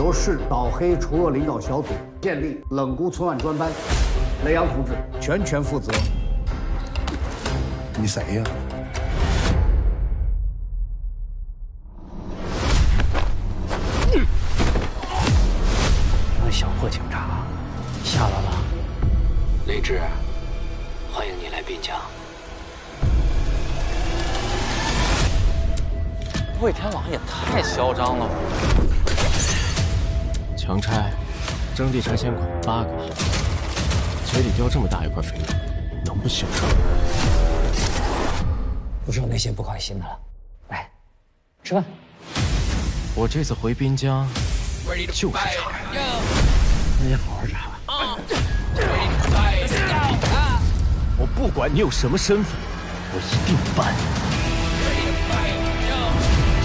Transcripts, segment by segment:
由市扫黑除恶领导小组建立冷沽村案专班，雷阳同志全权负责。你谁呀？那小破警察下来了。雷志，欢迎你来滨江。魏天王也太嚣张了吧！强拆，征地拆迁款八个亿，嘴里叼这么大一块肥肉，能不嚣张？不说那些不开心的了，来，吃饭。我这次回滨江就是查呀，那你好好查。我不管你有什么身份，我一定办。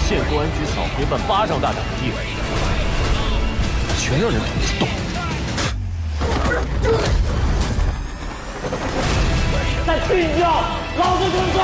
县公安局扫黑办巴掌大党的地位，全让人捅了，懂？再睡一觉，老子就。